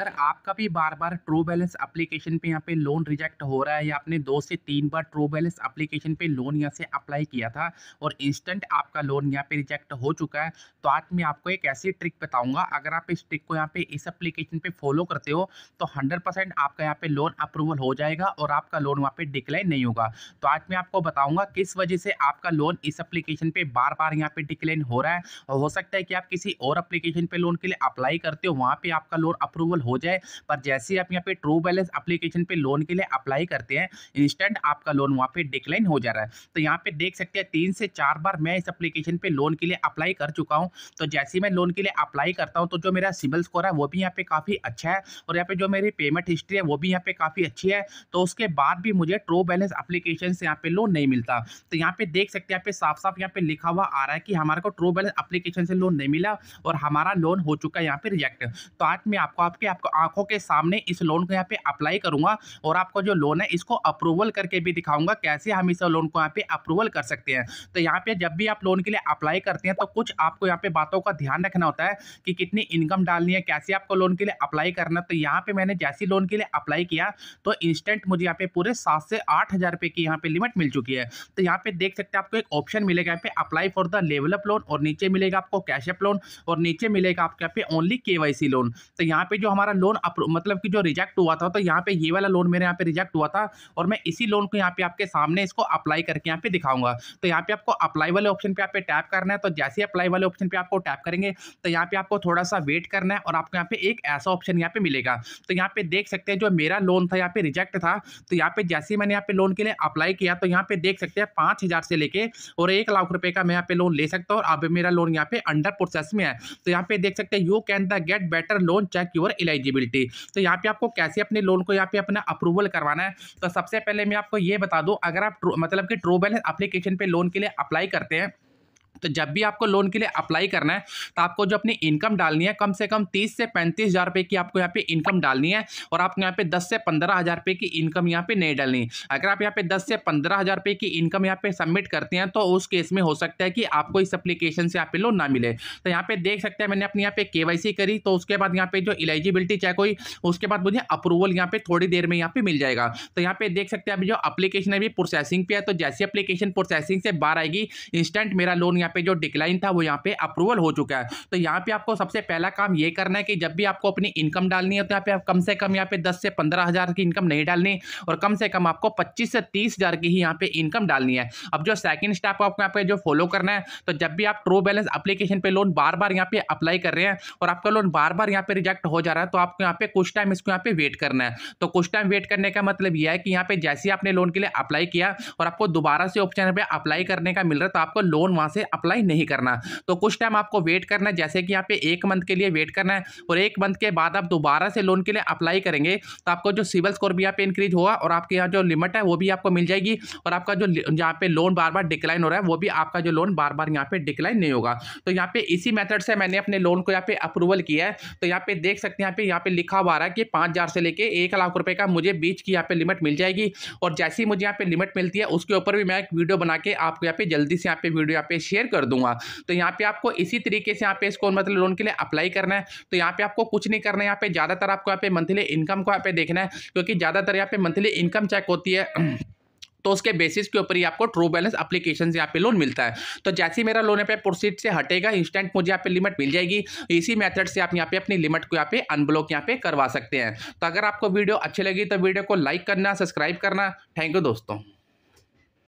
अगर आपका भी बार-बार ट्रू बैलेंस एप्लीकेशन पे यहाँ पे लोन रिजेक्ट हो रहा है या आपने दो से तीन बार ट्रू बैलेंस एप्लीकेशन पे लोन यहाँ से अप्लाई किया था और इंस्टेंट आपका लोन यहाँ पे रिजेक्ट हो चुका है तो आज मैं आपको एक ऐसी ट्रिक बताऊँगा। अगर आप इस ट्रिक को यहाँ पे, इस एप्लीकेशन पे फॉलो करते हो तो 100% आपका यहाँ पे लोन अप्रूवल हो जाएगा और आपका लोन वहाँ पे डिक्लाइन नहीं होगा। तो आज मैं आपको बताऊँगा किस वजह से आपका लोन इस एप्लीकेशन पे बार बार यहाँ पे डिक्लाइन हो रहा है और हो सकता है कि आप किसी और एप्लीकेशन पे लोन के लिए अप्लाई करते हो, वहाँ पे आपका लोन अप्रूवल हो जाए पर जैसे आप यहाँ पे ट्रू बैलेंस एप्लीकेशन पे लोन के लिए अप्लाई करते हैं इंस्टेंट आपका लोन वहाँ पे डिक्लाइन हो जा रहा है तो यहाँ पे देख सकते हैं तीन से चार बार मैं इस एप्लीकेशन पे लोन के लिए अप्लाई कर चुका हूँ तो जैसे ही मैं लोन के लिए अप्लाई करता हूँ तो जो मेरा सिविल स्कोर है वो भी यहाँ पे काफ़ी अच्छा है और यहाँ पे जो मेरी पेमेंट हिस्ट्री है वो भी यहाँ पे काफ़ी अच्छी है तो उसके बाद भी मुझे ट्रू बैलेंस अप्लीकेशन से यहाँ पे लोन नहीं मिलता तो यहाँ पे देख सकते हैं यहाँ पे साफ़ साफ़ यहाँ पे लिखा हुआ आ रहा है कि हमारे को ट्रू बैलेंस एप्लीकेशन से लोन नहीं मिला और हमारा लोन हो चुका है यहाँ पे रिजेक्ट तो आज मैं आपको आपके आपको आँखों के सामने इस लोन को यहाँ पे अप्लाई करूँगा और आपको जो लोन है इसको अप्रूवल करके भी दिखाऊँगा कैसे हम इस लोन को यहाँ पे अप्रूवल कर सकते हैं तो यहाँ पे जब भी आप लोन के लिए अप्लाई करते हैं तो कुछ आपको यहाँ पे बातों का ध्यान रखना होता है कि कितनी इनकम डालनी है कैसे आपको लोन के लिए अप्लाई करना तो यहाँ पे मैंने जैसी लोन के लिए अप्लाई किया तो इंस्टेंट मुझे यहाँ पे पूरे सात से आठ हज़ार रुपये की यहाँ पे लिमिट मिल चुकी है तो यहाँ पे देख सकते हैं आपको एक ऑप्शन मिलेगा यहाँ पे apply for the level up loan और नीचे मिलेगा आपको कैशअप लोन और नीचे मिलेगा आपके यहाँ पे ओनली के लोन तो यहाँ पे जो हमारा लोन मतलब कि जो रिजेक्ट हुआ था तो यहाँ पे ये वाला लोन मेरे यहाँ पे रिजेक्ट हुआ था और मैं इसी लोन को यहाँ पे आपके सामने इसको अप्लाई करके यहाँ पे दिखाऊँगा तो यहाँ पे आपको अप्लाई वाले ऑप्शन पे आप पे टैप करना है तो जैसे अप्लाई वाले ऑप्शन पे आपको टैप करेंगे तो यहाँ पे आपको थोड़ा सा वेट करना है और आपको यहाँ पे एक ऐसा ऑप्शन यहाँ पे मिलेगा तो यहाँ पे देख सकते हैं जो मेरा लोन था यहाँ पे रिजेक्ट था तो यहाँ पे जैसे मैंने यहाँ पे लोन के लिए अप्लाई किया तो यहाँ पे देख सकते हैं पाँच हज़ार से लेके और एक लाख रुपए का मैं यहाँ पे लोन ले सकता हूँ और अब मेरा लोन यहाँ पे अंडर प्रोसेस में है तो यहाँ पे देख सकते हैं you can the get better loan check your eligibility तो यहाँ पे आपको कैसे अपने लोन को यहाँ पे अपना अप्रूवल करवाना है? तो सबसे पहले मैं आपको ये बता दूँ, अगर आप मतलब कि ट्रू बैलेंस अप्लीकेशन पर लोन के लिए अप्लाई करते हैं तो जब भी आपको लोन के लिए अप्लाई करना है तो आपको जो अपनी इनकम डालनी है कम से कम तीस से पैंतीस हज़ार रुपये की आपको यहाँ पे इनकम डालनी है और आपको यहाँ पे दस से पंद्रह हज़ार रुपये की इनकम यहाँ पे नहीं डालनी अगर आप यहाँ पे दस से पंद्रह हज़ार रुपये की इनकम यहाँ पे सबमिट करते हैं तो उस केस में हो सकता है कि आपको इस अप्लीकेशन से यहाँ पे लोन ना मिले तो यहाँ पे देख सकते हैं मैंने अपनी यहाँ पे के करी तो उसके बाद यहाँ पे जो एलिजिबिलिटी चेक हुई उसके बाद मुझे अप्रूवल यहाँ पे थोड़ी देर में यहाँ पे मिल जाएगा तो यहाँ पे देख सकते हैं अभी जो अप्लीकेशन अभी प्रोसेसिंग पे है तो जैसी अप्लीकेशन प्रोसेसिंग से बाहर आएगी इंस्टेंट मेरा लोन यहाँ पे जो डिक्लाइन था वो यहाँ पे अप्रूवल हो चुका है तो यहाँ पे आपको सबसे पहला काम ये करना है कि जब भी आपको अपनी इनकम डालनी है तो यहाँ पे आप कम से कम यहाँ पे दस से पंद्रह हज़ार की इनकम नहीं डालनी और कम से कम आपको पच्चीस से तीस हज़ार की ही यहाँ पे इनकम डालनी है अब जो सेकंड स्टेप आपको यहाँ पे जो फॉलो करना है तो जब भी आप ट्रू बैलेंस अप्लीकेशन पे लोन बार बार यहाँ पे अप्लाई कर रहे हैं और आपका लोन बार बार यहाँ पे रिजेक्ट हो जा रहा है तो आपको यहाँ पे कुछ टाइम इसको यहाँ पे वेट करना है तो कुछ टाइम वेट करने का मतलब यह है कि यहाँ पे जैसे ही आपने लोन के लिए अप्लाई किया और आपको दोबारा से ऑप्शन पे अप्लाई करने का मिल रहा है तो आपको लोन वहाँ से अप्लाई नहीं करना तो कुछ टाइम आपको वेट करना है जैसे कि यहाँ पे एक मंथ के लिए वेट करना है और एक मंथ के बाद आप दोबारा से लोन के लिए अप्लाई करेंगे तो आपको जो सिविल स्कोर भी यहाँ पे इंक्रीज होगा और आपके यहाँ जो लिमिट है वो भी आपको मिल जाएगी और आपका जो यहाँ पे लोन बार बार डिक्लाइन हो रहा है वो भी आपका जो लोन बार बार यहाँ पे डिक्लाइन नहीं होगा तो यहाँ पे इसी मेथड से मैंने अपने लोन को यहाँ पे अप्रूवल किया है तो यहाँ पे देख सकते हैं यहाँ पे यहाँ पे लिखा हुआ रहा है कि पाँच हज़ार से लेके एक लाख रुपये का मुझे बीच की यहाँ पे लिमिट मिल जाएगी और जैसी मुझे यहाँ पे लिमिट मिलती है उसके ऊपर भी मैं एक वीडियो बना के आपको यहाँ पे जल्दी से यहाँ पे वीडियो यहाँ पे शेयर कर दूँगा तो यहाँ पे आपको इसी तरीके से यहाँ पे इसको मतलब लोन के लिए अप्लाई करना है तो यहाँ पे आपको कुछ नहीं करना है यहाँ पे ज़्यादातर आपको यहाँ पे मंथली इनकम को यहाँ पे देखना है क्योंकि ज़्यादातर यहाँ पे मंथली इनकम चेक होती है तो उसके बेसिस के ऊपर ही आपको ट्रू बैलेंस एप्लीकेशन से यहाँ पे लोन मिलता है तो जैसे ही मेरा लोन यहाँ पे प्रोसीड से हटेगा इंस्टेंट मुझे यहाँ पे लिमिट मिल जाएगी इसी मेथड से आप यहाँ पे अपनी लिमिट को यहाँ पे अनब्लॉक यहाँ पे करवा सकते हैं तो अगर आपको वीडियो अच्छी लगी तो वीडियो को लाइक करना सब्सक्राइब करना थैंक यू दोस्तों